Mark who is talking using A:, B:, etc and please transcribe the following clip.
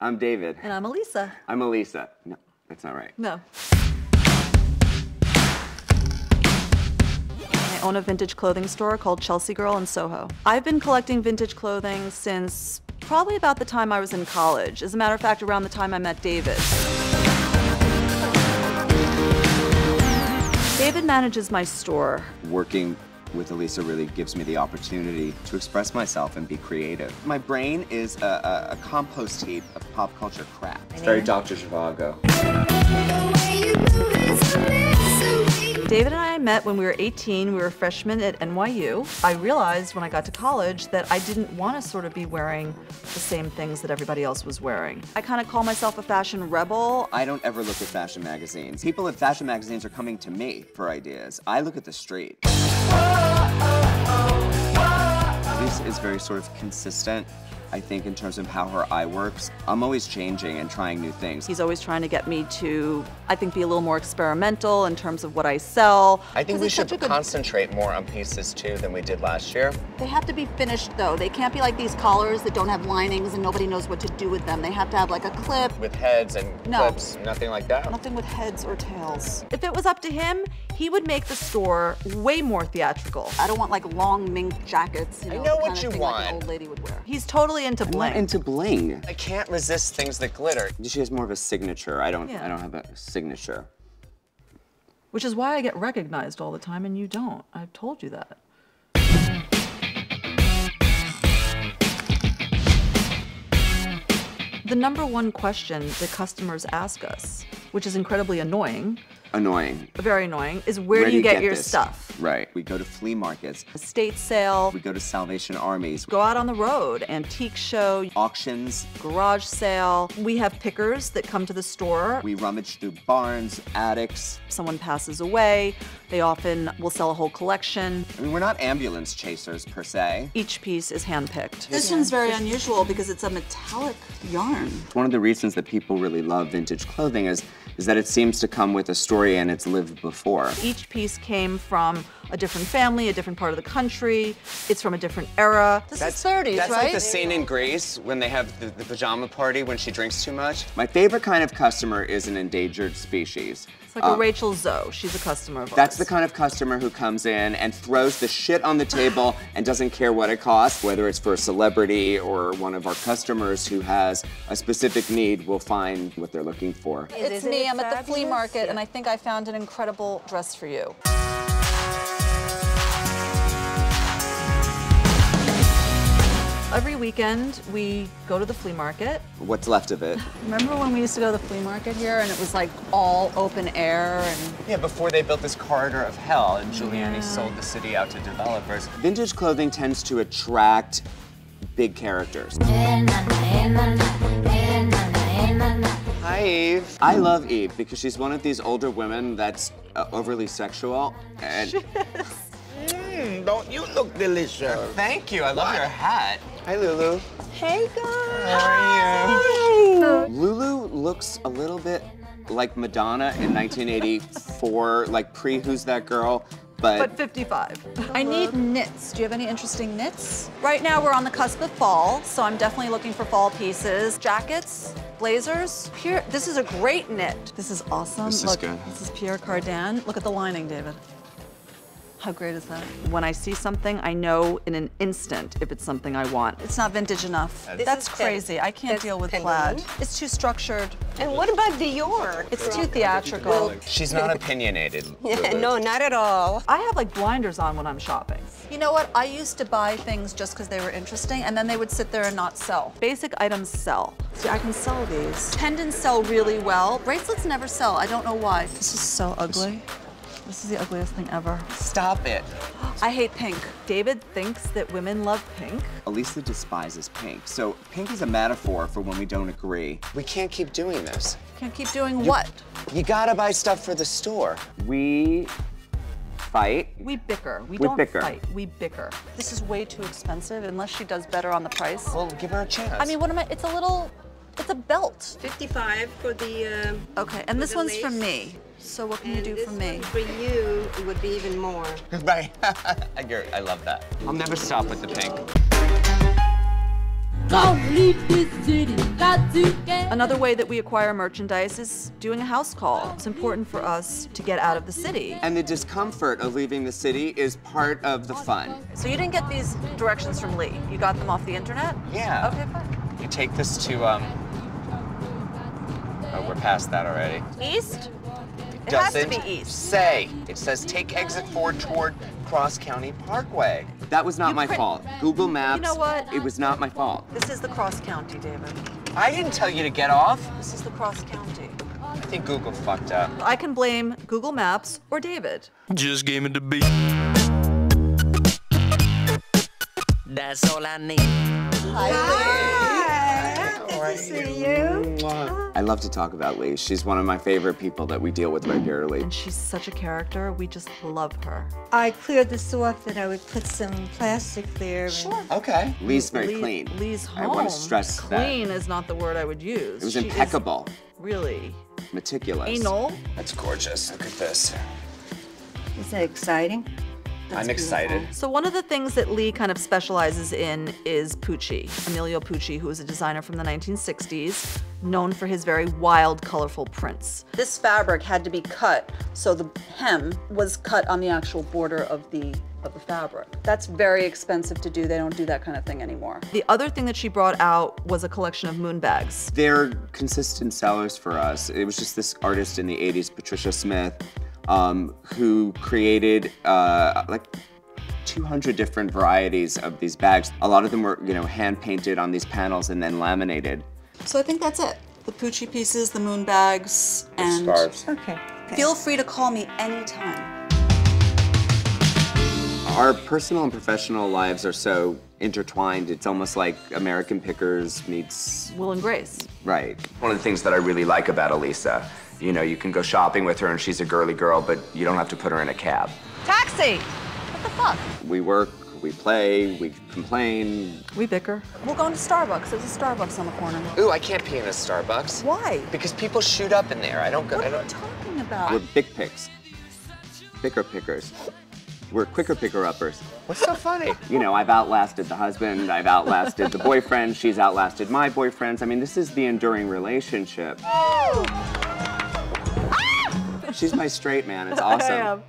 A: I'm David.
B: And I'm Elisa.
A: I'm Elisa. No, that's not right.
B: No. I own a vintage clothing store called Chelsea Girl in Soho. I've been collecting vintage clothing since probably about the time I was in college. As a matter of fact, around the time I met David. David manages my store.
A: Working with Elisa really gives me the opportunity to express myself and be creative. My brain is a, a, a compost heap of pop culture crap. It's very Dr. Zhivago.
B: David and I met when we were 18. We were freshmen at NYU. I realized when I got to college that I didn't want to sort of be wearing the same things that everybody else was wearing. I kind of call myself a fashion rebel.
A: I don't ever look at fashion magazines. People at fashion magazines are coming to me for ideas. I look at the street. This is very sort of consistent. I think in terms of how her eye works, I'm always changing and trying new things.
B: He's always trying to get me to, I think, be a little more experimental in terms of what I sell.
C: I think we should concentrate more on pieces too than we did last year.
D: They have to be finished though. They can't be like these collars that don't have linings and nobody knows what to do with them. They have to have like a clip.
C: With heads and
D: No.
C: clips, nothing like that.
D: Nothing with heads or tails.
B: If it was up to him, he would make the store way more theatrical.
D: I don't want like long mink jackets. You know,
C: know what you
D: thing Like
C: want.
D: an old lady would wear.
B: He's totally into
A: I'm
B: bling.
A: not into bling.
C: I can't resist things that glitter.
A: She has more of a signature. I don't.
B: Yeah.
A: I don't have a signature.
B: Which is why I get recognized all the time and you don't. I've told you that. The number one question that customers ask us, which is incredibly annoying,
A: Annoying.
B: very annoying, is where, do you get, your
A: this?
B: stuff?
A: Right. We go to flea markets.
B: Estate sale,
A: We go to Salvation Armies.
B: go out on the road, antique show,
A: Auctions.
B: garage sale. We have pickers that come to the store.
A: We rummage through barns, attics.
B: Someone passes away, they often will sell a whole collection.
A: I mean, we're not ambulance chasers per se.
B: Each piece is handpicked.
D: This one's very unusual because it's a metallic yarn.
A: One of the reasons that people really love vintage clothing is is that it seems to come with a story and it's lived before.
B: Each piece came from a different family, a different part of the country. It's from a different era.
D: This is 30s,
C: That's
D: right?
C: like the scene in Grease when they have the, the pajama party when she drinks too much.
A: My favorite kind of customer is an endangered species.
B: It's like a Rachel Zoe. She's a customer of
A: Um, That's the kind of customer who comes in and throws the shit on the table and doesn't care what it costs, whether it's for a celebrity or one of our customers who has a specific need will find what they're looking for.
D: It's
E: Isn't
D: me.
E: it
D: I'm at the flea
E: fabulous?
D: market, and I think I found an incredible dress for you.
B: Every weekend, we go to the flea market.
A: What's left of it?
D: Remember when we used to go to the flea market here, and it was like all open air and
C: Yeah, before they built this corridor of hell and Giuliani sold the city out to developers.
A: Vintage clothing tends to attract big characters.
C: Hi, Eve.
A: I love Eve because she's one of these older women that's uh, overly sexual and
F: Mm, don't you look delicious?
C: Thank you. I love your hat.
F: Hi, Lulu.
E: Hey guys.
C: How are you?
A: Lulu looks a little bit like Madonna in 1984, like pre Who's That Girl, but,
B: But 55.
D: I need knits. Do you have any interesting knits? Right now we're on the cusp of fall, so I'm definitely looking for fall pieces. Jackets, blazers. Here, this is a great knit. This is awesome.
A: This is
D: Look,
A: good.
D: This is Pierre Cardin. Look at the lining, David. How great is that?
B: When I see something, I know in an instant if it's something I want.
D: It's not vintage enough.
E: This
D: That's
E: is pen-
D: crazy. I can't
E: that's
D: deal with
E: pen-
D: plaid. It's too structured.
E: And what about Dior?
D: It's too theatrical.
C: She's not opinionated.
E: Yeah, no, not at all.
B: I have like blinders on when I'm shopping.
D: You know what? I used to buy things just because they were interesting, and then they would sit there and not sell.
B: Basic items sell.
D: See, I can sell these. Pendants sell really well. Bracelets never sell. I don't know why. This is so ugly. This is the ugliest thing ever.
C: Stop it.
D: I hate pink.
B: David thinks that women love pink.
A: Elisa despises pink. So pink is a metaphor for when we don't agree.
C: We can't keep doing this.
D: Can't keep doing what?
C: You gotta buy stuff for the store.
A: We fight.
B: We bicker. We,
A: We
B: don't
A: bicker.
B: fight. We bicker.
D: This is way too expensive unless she does better on the price.
C: Well, give her a chance.
D: I mean, what am I? It's a little, it's a belt.
E: 55 for the. Um,
D: Okay, and this
E: the
D: one's for
E: lace.
D: me. So what can you do for me?
E: for you, it would be even more.
C: right. I get- I love that. I'll never stop with the pink.
G: Gonna leave this city, got to get
B: Another way that we acquire merchandise is doing a house call. It's important for us to get out of the city.
A: And the discomfort of leaving the city is part of the fun.
B: So you didn't get these directions from Lee. You got them off the internet?
C: Yeah.
B: Okay, fine.
C: You take this to, um. We're past that already.
B: East? It has to be east.
C: say. It says take exit 4 toward Cross County Parkway.
A: That was not
B: You
A: my
B: print-
A: fault. Google Maps.
B: You know what?
A: It was not my fault.
B: This is the cross county, David.
C: I didn't tell you to get off.
B: This is the cross county.
C: I think Google fucked up.
B: I can blame Google Maps or David.
H: Just give me the beat. That's all I need.
E: Good to see you.
A: I love to talk about Lee. She's one of my favorite people that we deal with regularly.
B: And she's such a character. We just love her.
E: I cleared this off that I would put some plastic there. Sure.
C: Okay.
A: Lee's very
B: Lee-
A: clean.
B: Lee's home.
A: I want to stress that.
B: Clean is not the word I would use.
A: It was
B: She
A: impeccable,
B: really
A: meticulous.
B: anal.
C: That's gorgeous. Look at this.
E: Is that exciting?
C: I'm excited.
B: So one of the things that Lee kind of specializes in is Pucci, Emilio Pucci, who was a designer from the 1960s, known for his very wild, colorful prints.
D: This fabric had to be cut, so the hem was cut on the actual border of the of the fabric. That's very expensive to do. They don't do that kind of thing anymore.
B: The other thing that she brought out was a collection of moon bags.
A: They're consistent sellers for us. It was just this artist in the 80s, Patricia Smith, um, who created uh, like 200 different varieties of these bags. A lot of them were, you know, hand painted on these panels and then laminated.
D: So I think that's it. The Pucci pieces, the moon bags, and
C: Scarves.
E: Okay.
D: feel free to call me anytime.
A: Our personal and professional lives are so intertwined. It's almost like American Pickers meets
B: Will and Grace.
A: right.
C: One of the things that I really like about Elisa, you know, you can go shopping with her and she's a girly girl, but you don't have to put her in a cab.
B: Taxi! What the fuck?
A: We work, we play, we complain.
B: We bicker.
D: We're going to Starbucks. There's a Starbucks on the corner.
C: Ooh, I can't pee in a Starbucks.
D: Why?
C: Because people shoot up in there. I don't go.
D: What
C: I
D: are you
C: don't.
D: talking about?
A: We're big picks. Bicker pickers. We're quicker picker uppers.
C: What's so funny?
A: You know, I've outlasted the husband, I've outlasted the boyfriend, she's outlasted my boyfriends. I mean, this is the enduring relationship. She's my straight man, it's awesome.